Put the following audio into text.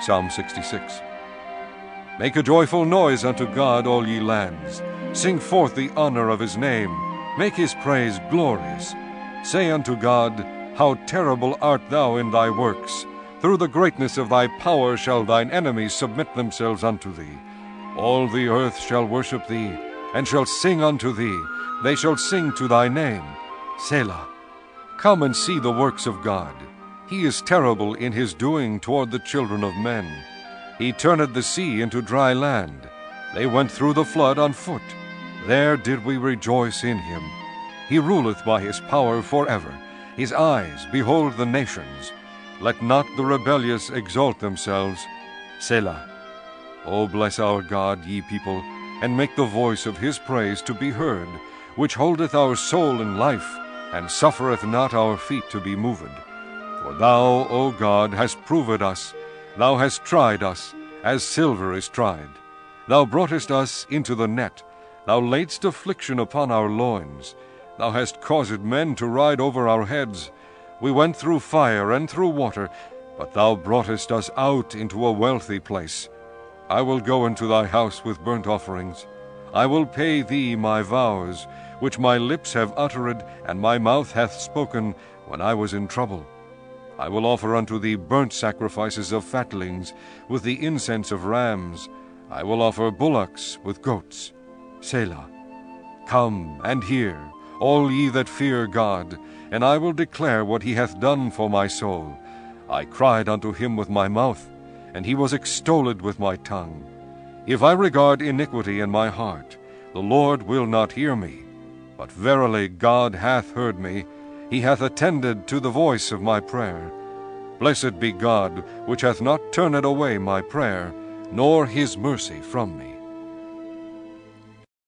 Psalm 66. Make a joyful noise unto God, all ye lands. Sing forth the honor of his name. Make his praise glorious. Say unto God, How terrible art thou in thy works! Through the greatness of thy power shall thine enemies submit themselves unto thee. All the earth shall worship thee, and shall sing unto thee. They shall sing to thy name. Selah. Come and see the works of God. He is terrible in his doing toward the children of men. He turned the sea into dry land. They went through the flood on foot. There did we rejoice in him. He ruleth by his power forever. His eyes behold the nations. Let not the rebellious exalt themselves. Selah. O bless our God, ye people, and make the voice of his praise to be heard, which holdeth our soul in life, and suffereth not our feet to be moved. For thou, O God, hast proved us, thou hast tried us, as silver is tried. Thou broughtest us into the net, thou laidst affliction upon our loins. Thou hast caused men to ride over our heads. We went through fire and through water, but thou broughtest us out into a wealthy place. I will go into thy house with burnt offerings. I will pay thee my vows, which my lips have uttered, and my mouth hath spoken when I was in trouble. I will offer unto thee burnt sacrifices of fatlings, with the incense of rams. I will offer bullocks with goats. Selah. Come and hear, all ye that fear God, and I will declare what he hath done for my soul. I cried unto him with my mouth, and he was extolled with my tongue. If I regard iniquity in my heart, the Lord will not hear me. But verily God hath heard me, he hath attended to the voice of my prayer. Blessed be God, which hath not turned away my prayer, nor his mercy from me.